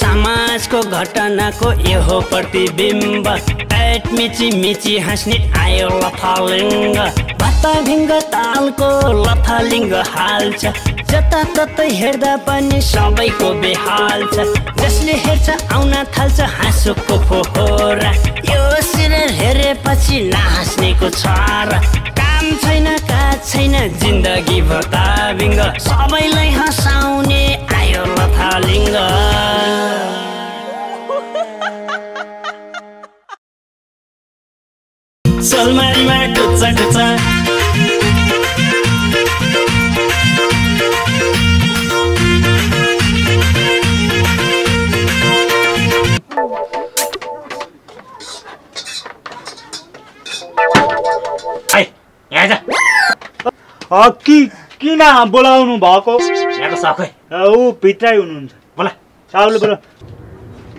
समाजको घटनाको यो प्रतिबिम्ब। पेट मिची मिची हाँस्ने आयो लथालिङ्ग। भत्ताभिङ्ग तालको लथालिङ्ग हाल्छ। जताततै हेर्दा पनि सबैको बेहाल छ जसले हेर्छ आउन थाल्छ हाँसोको फोहोरा। यो सिरियल हेरेपछि नहाँस्नेको छ र काम छैन काज छैन जिन्दगी भताबिङ्ग सबैलाई हँसाउने आयो लथालिङ्ग सोलमारीमा टुच्चा टुच्चा। कि किन बोलाउनु भएको? ऊ भित्रै हुनुहुन्छ। बोला। साउले बोला।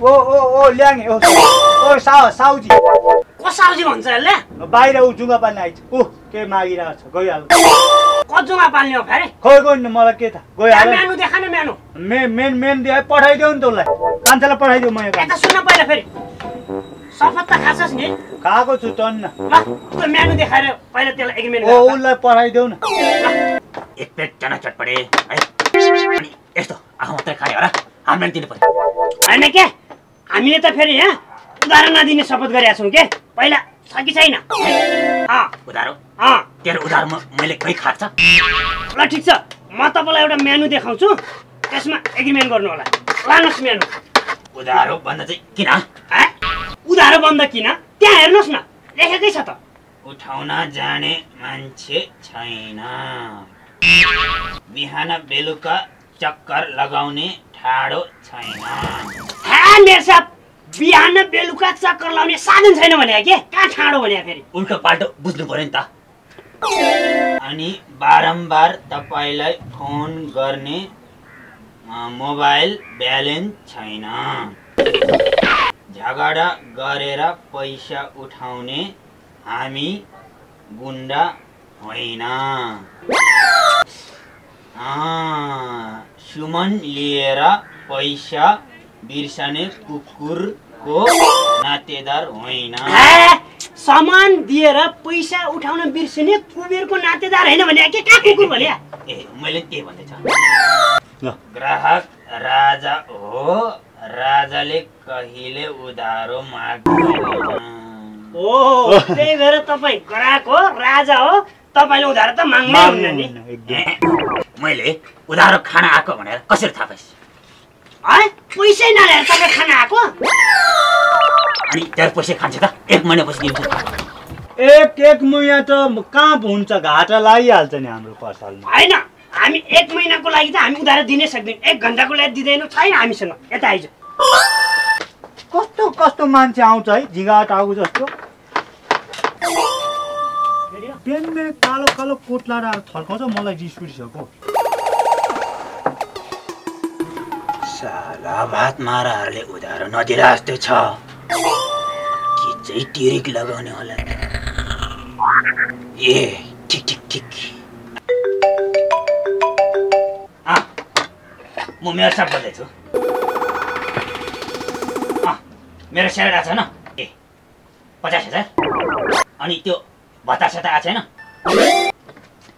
ओ ओ ओ ल्याङ ओ ओ साउ साउजी। कसाउजी भन्छ यसले? बाहिर ऊ जुङ्गा पाल्ने आइज। ऊ के मागिरहेको छ? गइहाल कजुमा पाल्ने हो फेरि? खोइ गयो नि मलाई के थाहा? गइहाल म्यानु देखा न म्यानु मे मेन मेन दिए पठाइदेऊ नि त उसलाई। मान्छेलाई पठाइदेऊ म यता सुन्न पहिला फेरि। शपथ त खाछस् नि। खाएको छु टन्न ल त्यो म्यानु देखाएर पहिला त्यसलाई एग्रिमेन्ट ओ उसलाई पठाइदेऊ न। एक प्लेट चना चटपटे है। अनि यस्तो आफू मात्रै खाने हो र। हामीलाई दिनु पर्यो। होइन के? हामीले त फेरि यहाँ उदाहरण नदिने शपथ गरेका छौँ के? पहिला छ कि छैन? अँ। उधार हो अँ। तेरो उधार म मैले खै खान्छ ल ठिक छ। म तपाईँलाई एउटा मेनु देखाउँछु। त्यसमा एग्रिमेन्ट गर्नु होला लानुहोस् मेनु उधार भन्दा चाहिँ किन? है? उधारो बन्द किन? त्यहाँ हेर्नुहोस् न लेखेकै छ त। उठाउन जाने मान्छे छैन। बिहान बेलुका चक्कर लगाउने ठाडो छैन। बिहान बेलुका चक्कर लाउने साधन छैन भने के कहाँ ठाडो भने फेरि? उल्टो पाल्टो बुझ्नु पर्यो नि त। अनि बारम्बार तपाईँलाई फोन गर्ने मोबाइल ब्यालेन्स छैन। झगडा गरेर पैसा उठाउने हामी गुन्डा होइन सुमन लिएर पैसा बिर्सने कुकुरको नातेदार होइन हा, सामान दिएर पैसा उठाउन बिर्सिने कुबेरको नातेदार होइन भने के कहाँ कुकुर भने ए मैले त्यही भन्दैछ ग्राहक राजा हो राजाले कहिले उधारो ओ त्यही भएर तपाईँ ग्राहक हो राजा हो तपाईँले उधारो त माग्नै हुन्न नि। मैले उधारो खान आएको भनेर कसरी थाहा पाइस्? है पैसै नल्याएर तपाईँ खान आएको? अनि तेरो पैसा खान्छ त एक महिनापछि दिन्छु। एक एक महिना त कहाँ हुन्छ घाटा लागिहाल्छ नि हाम्रो पसलमा। होइन हामी एक महिनाको लागि त हामी उधारो दिनै सक्दैनौँ। एक घन्टाको लागि दिँदैनौँ छैन हामीसँग। यता आइज। कस्तो कस्तो मान्छे आउँछ है? झिँगा टाउको जस्तो। बिहान बिहान कालो कालो कोट लाएर थर्काउँछ मलाई रिस उठिसक्यो। साला भात माराहरूले उधारो नदिएर जस्तै छ। कि चाहिँ टिरिक लगाउने होला। ए ठिक ठिक। म मेरो साथ बोल्दैछु अँ, मेरो स्यालेरी आएको छैन ए पचास हजार। अनि त्यो भत्ता सत्ता आएको छैन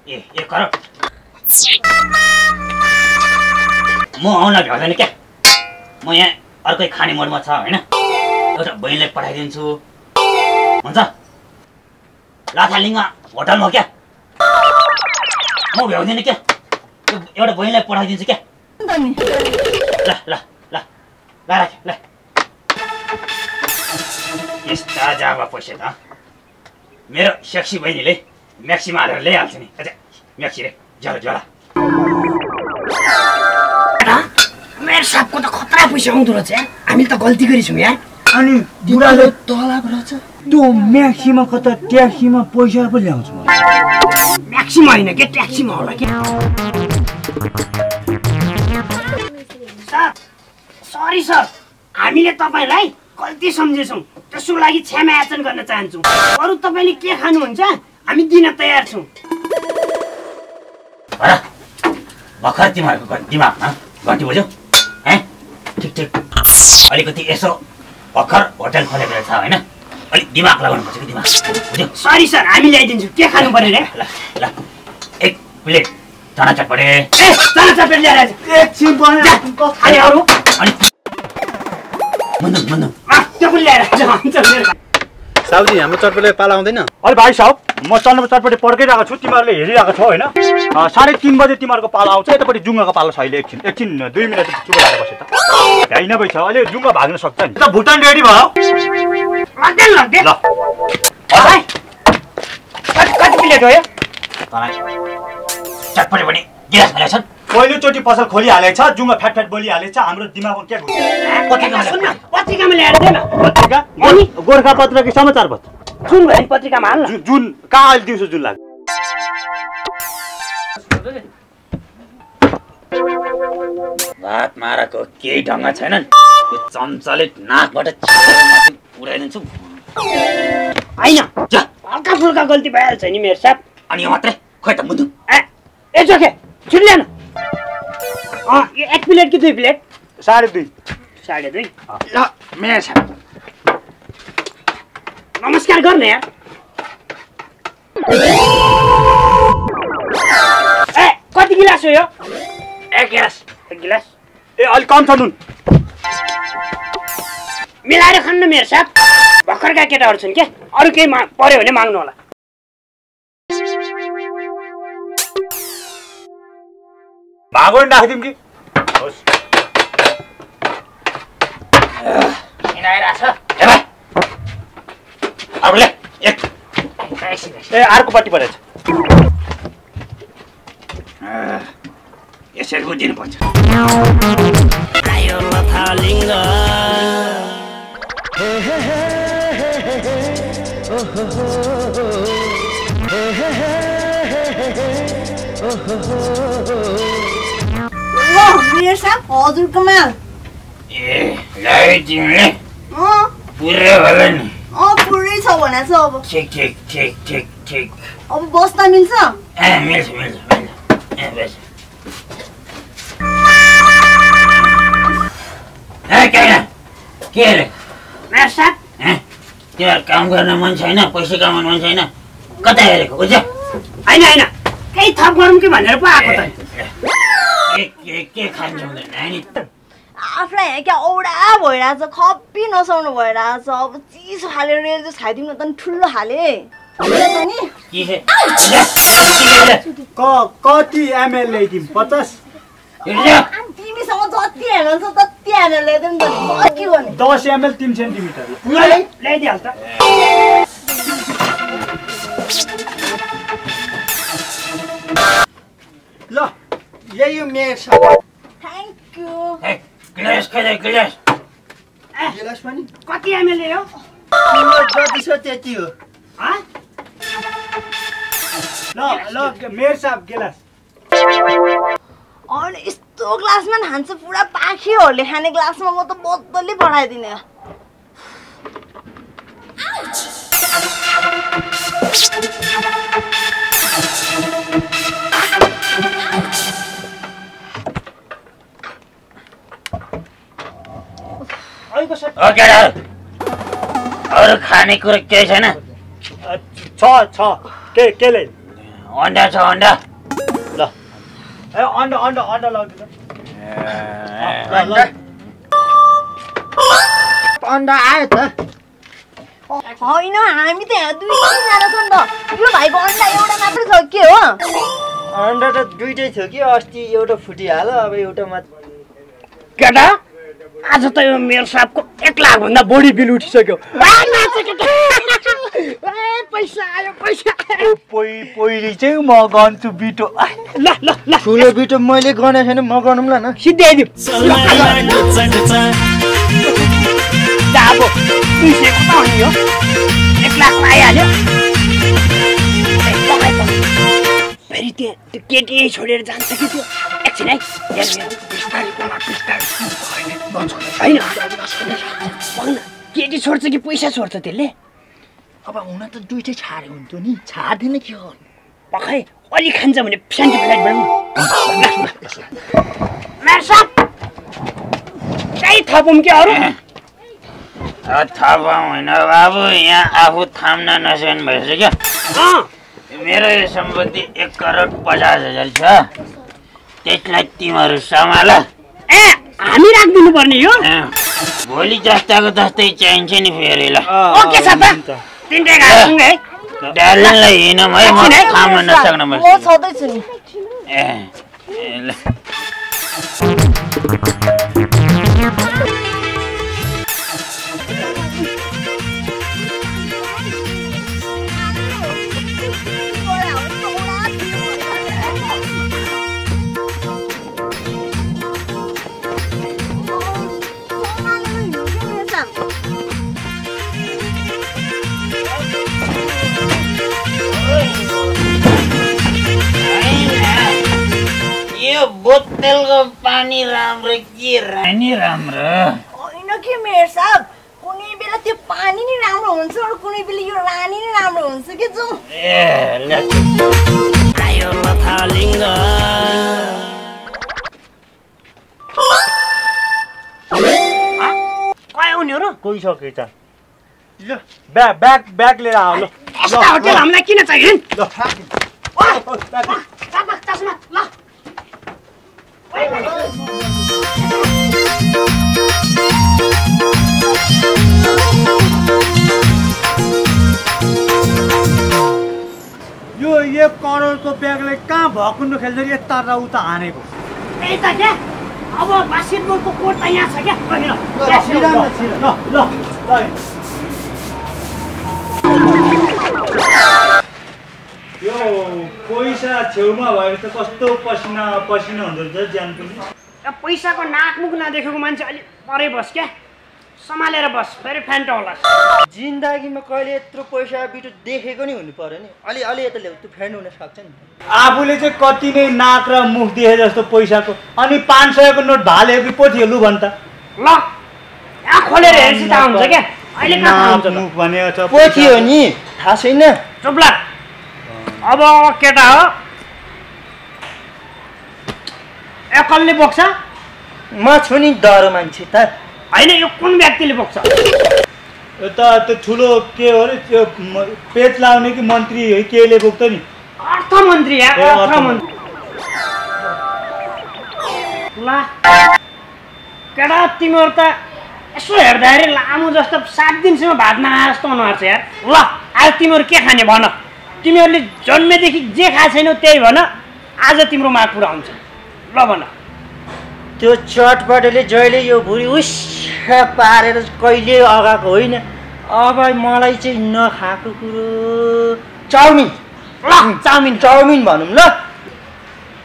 ए एक करोड म आउन भ्याउँदैन क्या। म यहाँ अर्कै खाने मोडमा छ होइन एउटा बहिनीलाई पठाइदिन्छु। हुन्छ। लाथालिङ्ग होटलमा क्या। म भ्याउँदिनँ क्या। एउटा बहिनीलाई पठाइदिन्छु क्या। ल ल ल ल राख ल यस्ता जाबा पैसा त मेरो सेक्सी बहिनीले म्याक्सीमा हालेर ल्याइहाल्छ नि अच्छा म्याक्सी रे ज्वाला ज्वाला। मेरो सापको त खतरा पैसा आउँदो रहेछ हामीले त गल्ती गरेछौँ यार अनि बुढाले तलब रहेछ त्यो म्याक्सीमा कता ट्याक्सीमा पैसा पो ल्याउँछ म्याक्सिम होइन के ट्याक्सीमा होला कि सरी सर। हामीले तपाईँलाई गल्ती सम्झेछौँ। त्यसको लागि क्षमा याचन गर्न चाहन्छौँ। अरू तपाईँले के खानुहुन्छ? हामी दिन तयार छौँ। भर्खर तिमीहरूको घ- दिमागमा घन्टी बुझ्यौ? है? ठिक ठिक। अलिकति यसो भर्खर होटल खोलेको रहेछ होइन? अलिक दिमाग लगाउनुपर्छ कि दिमाग? बुझ्यौ? सरी सर हामी ल्याइदिन्छौँ। के खानु पर्ने रे? ल ल। एक प्लेट चना चटपटे ए चना चपेट ल्याएर। एकछिन अनि अरू? अनि साउजी हाम्रो चटपटे पाला आउँदैन? अरे भाइ साहब म चन्द्र चटपट्टि पर्खिरहेको छु तिमीहरूले हेरिरहेको छौ होइन? साढे तिन बजे तिमीहरूको पालो आउँछ यतापट्टि जुङ्गाको पालो छ अहिले एकछिन एकछिन दुई मिनट चुप लागेर बस्यो त। भ्याइ नभइ छ अहिले जुङ्गा भाग्न सक्छ नि। त भुटान रेडी भयो। कति कति प्लेट हो यो? तँलाई चटपटे पनि गिलास खाले छन् पहिलोचोटि पसल खोलिहालेछ जुङ्गा फ्याट फ्याट बोलिहालेछ हाम्रो दिमागमा के? गोर्खा पत्र कि समाचार पत्र। सुन भयो पत्रिकामा हाल न जु- जुन कहाँ अहिले दिउँसो जुन लाग्छ भात माराको केही ढङ्ग छैनन्। यो चम्चाले नाकबाट उडाइदिन्छु होइन। जा। हल्का फुल्का गल्ती भइहाल्छ नि मेरो साहब। अनि मात्रै। खोइ त मुन्दु ए ए जोखे छिट ल्याउन अँ यो एक प्लेट कि दुई प्लेट? साढे दुई। साढे दुई। ल मेरो साहब नमस्कार गर्ने यार ए कति गिलास हो यो? एक गिलास। एक गिलास। ए अलिक कम छ नुन। मिलाएर खानु न मेरो साहब। भर्खरका केटाहरू छन् क्या अरू केही मा पऱ्यो भने माग्नु होला। भागो नि राखिदिउँ कि? होस्। भाइ। अरूले एक। ए अर्कोपट्टि परेछ। यसरी ल मेरो साहब काम गर्न मन छैन पैसा कमाउनु मन छैन कता हेरेको बुझ्यो होइन होइन केही थप गरौँ कि भनेर पो आएको त के के के खान्छौ त नानी आफूलाई यहाँ क्या औडा भइरहेछ खप्पी नसाउनु भइरहेछ अब चिसो खाले रेल चाहिँ खाइदिउँ न त नि ठुलो खाले हुन्छ त नि के के के क कति एमएल ल्याइदिउँ पचास के तिमीसँग जति छ ल्याइदिउँ के गर्ने दस एमएल तिन सेन्टिमिटर ल्याइदिइहाल्छ ल यही हो मेरो सवाल थ्याङ्क यू गिलास खाइदिए गिलास गिलास पनि कति एमएलए हो तिम्रो जति छ त्यति हो हँ? ल ल मेयर साहब गिलास अनि यस्तो ग्लासमा खान्छ पुरा पाखीहरूले खाने ग्लासमा म त बोतलै बढाइदिने अरू खानेकुरो केही छैन छ छ। के के ल्याइ अन्डा छ अन्डा ल। ए अन्डा अन्डा अन्डा लगाउँदैछ ल ल अन्डा आयो त होइन हामी त यहाँ दुई तिनजना छौँ नि त। यो भाइको अन्डा एउटा मात्रै छ के हो? अन्डा त दुइटै थियो कि अस्ति एउटा फुटिहाल्यो अब एउटा मात्र। केटा? आज त यो मेरो साहबको एक लाखभन्दा बढी बिल उठिसक्यो। पैसा आयो पैसा आयो। पहि पहिले चाहिँ म गन्छु बिटो। ल ल ल। ठुलो बिटो मैले गनेको छैन म गरौँला न। सिद्ध्याइदिउँ जा अब हो। एक लाखमा आइहाल्यो। फेरि त्यो त्यो केटी छोडेर जान्छ कि त्यो? एकछिन है। हेर, हेर। होइन केटी छोड्छ कि पैसा छोड्छ त्यसले? अब हुन त दुइटै छाडे हुन्थ्यो नि छाड्दिनँ के हो? पखाइ अलिक खान्छ भने फ्यान्टी फ्लाइट बढाउनु त्यही थपौँ कि अरू? थापा होइन बाबु यहाँ आफू थाम्न नसक्ने भइसक्यो अँ। मेरो यो सम्पत्ति एक करोड पचास हजार छ। त्यसलाई तिमीहरू सम्हाल। ए हामी राखिदिनु पर्ने यो अँ, भोलि जस्ताको जस्तै चाहिन्छ नि फेरि ल। ओके छ त तिनटै घाँसौँ है। डार्लिङलाई हिँडौँ है म है। थाम्न नसक्ने म छँदैछु नि। ए ए, ल। बोतलको पानी राम्रो के रानी राम्रो होइन कि मेयर साहब? कुनै बेला त्यो पानी नै राम्रो हुन्छ र कुनै बेला यो रानी नै राम्रो हुन्छ कि जाउँ कहाँ आउने हो र? गइसके त। ल ब्याग ब्याग ब्याग लिएर आऊ ल। होटेल हामीलाई किन चाहियो ल। यो एक करोडको ब्यागले कहाँ भकुन्डो खेल्छ यता र उता हानेको? त्यही त क्या अब बास्केटबलको कोर्ट त यहाँ छ क्या? ल ल ल। यो पैसा छेउमा भएर त कस्तो पसिना पसिना हुँदो रहेछ ज्यान पनि। पैसाको नाकमुख नदेखेको मान्छे अलिक परै बस क्या। सम्हालेर बस फेरि फ्यान्ट होला जिन्दगीमा कहिले यत्रो पैसा बिटो देखेको नि हुनु पर्यो नि। अलि अलि यता ल्याउ त्यो फ्यान्ड हुन सक्छ नि। आफूले चाहिँ कति नै नाक र मुख देखे जस्तो पैसाको अनि पाँच सयको नोट भालेको कि पो थियो लु भन् त ल यहाँ खोलेर हेर्छु हुन्छ क्या। अहिले पो थियो नि थाहा छैन। चुप्ला अब केटा हो। ए कसले बोक्छ? म छु नि डर मान्छे त। होइन यो कुन व्यक्तिले बोक्छ? यता त्यो ठुलो के हो अरे त्यो पेच लाउने कि मन्त्री है केले बोक्छ नि? अर्थमन्त्री या अर्थमन्त्री। ल केटा तिमीहरू त यसो हेर्दाखेरि लामो जस्तो सात दिनसम्म भात नखाए जस्तो अनुहार छ यार। ल आज तिमीहरू के खाने भन। तिमीहरूले जन्मेदेखि जे खाएको छैनौ त्यही भन आज तिम्रो माग पुरा हुन्छ। ल भन। त्यो चटपटले जहिले यो भुँडी उस पारेर कहिले अगाएको होइन अब मलाई चाहिँ नखाएको कुरो। चाउमिन। ल चाउमिन। चाउमिन भनौँ ल।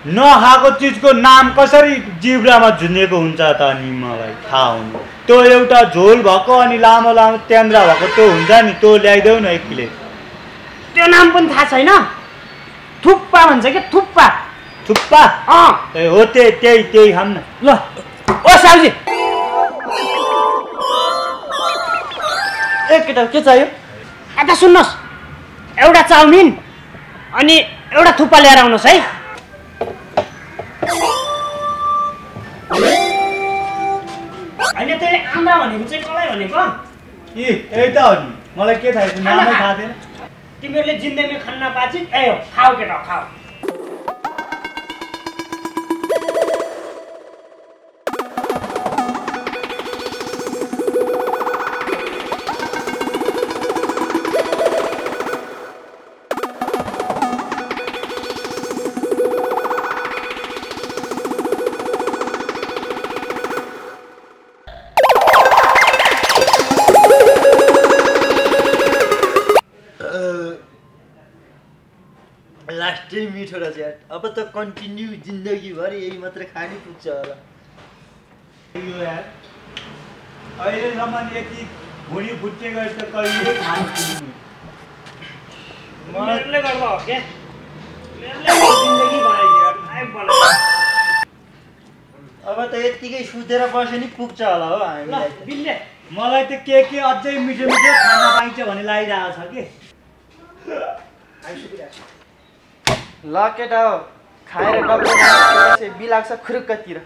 नखाएको चिजको नाम कसरी जिब्रामा झुन्डेको हुन्छ त अनि मलाई थाहा हुनु त्यो एउटा झोल भएको अनि लामो लामो त्यान्द्रा भएको त्यो हुन्छ नि त्यो ल्याइदेऊ न एक प्लेट। त्यो नाम पनि थाहा छैन। थुक्पा भन्छ क्या थुक्पा थुक्पा अँ। ए हो त्यही त्यही त्यही खाऊँ न। ल। ओ साउजी। एक केटा के चाहियो? यता सुन्नुहोस् एउटा चाउमिन अनि एउटा थुक्पा लिएर आउनुहोस् है। होइन त्यसले आमा भनेको चाहिँ कसलाई भनेको? ए यही त हो नि। मलाई के थाहा थियो नामै थाहा थिएन। तिमीहरूले जिन्दगीमा खान नपाची ए हो खाऊ केटा खाऊ लास्टै मिठो रहेछ यार। अब त कन्टिन्यू जिन्दगीभर यही मात्र खानै पुग्छ होला। यो यार अहिलेसम्म यति भुँडी फुट्ने गरी त कहिले गर्दा हो क्या? अब त यत्तिकै सुतेर बसे नि पुग्छ होला हो हामीलाई। मलाई त के के अझै मिठो मिठो खान पाइन्छ भन्ने लागिरहेको छ कि? ल केटा हो खाएर डब्बा बिल लाग्छ खुरुक्कतिर।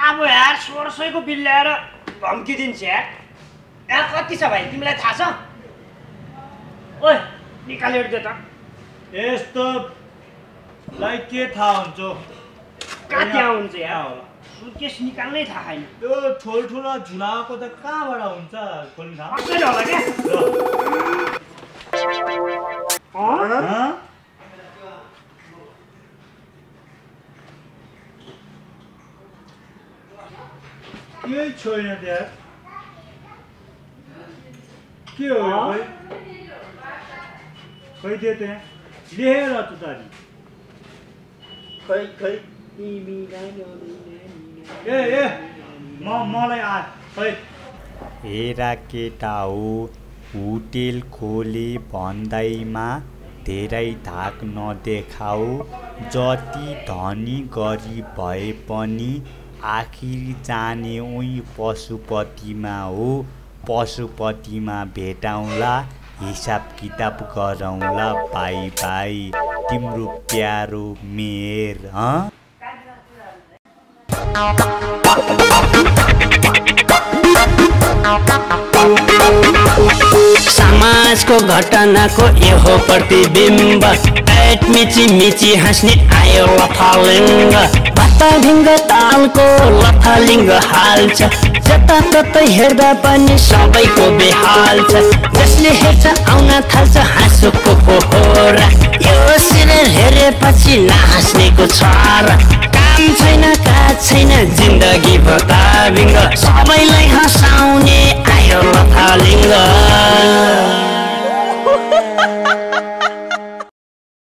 अब यार सोह्र सयको बिल ल्याएर धम्किदिन्छ यार। यार कति छ भाइ? तिमीलाई थाहा छ? ओइ निकालेर दे त। यस्तोलाई के थाहा हुन्छ? कहाँ त्यहाँ हुन्छ यार? सुटकेस निकाल्नै थाहा छैन। त्यो ठुल्ठुलो झुलाको त कहाँबाट हुन्छ खोल्नु थाहा? होला क्या? हँ? केही छैन त्यहाँ के हो यो खोइ खोइ त्यो त्यहाँ लेखेर तुतारी खै खै ए ए म मलाई आ खोइ हेरा केटा हो होटेल खोले भन्दैमा धेरै धाक नदेखाऊ। जति धनी गरिब भए पनि आखिर जाने उही पशुपतिमा हो। पशुपतिमा भेटौँला हिसाब किताब गरौँला बाई बाई तिम्रो प्यारो मेर हँ? समाजको घटनाको यो प्रतिबिम्ब। पेट मिची मिची हाँस्ने आयो लथालिङ्ग। भत्ताभिङ्ग तालको लथालिङ्ग हाल्छ। जताततै हेर्दा पनि सबैको बेहाल छ। जसले हेर्छ आउन थाल्छ हाँसोको फोहोरा। यो सिरियल हेरेपछि नहाँस्नेको छ छैन काज छैन जिन्दगी भताबिङ्ग सबैलाई हँसाउने आयो लथालिङ्ग।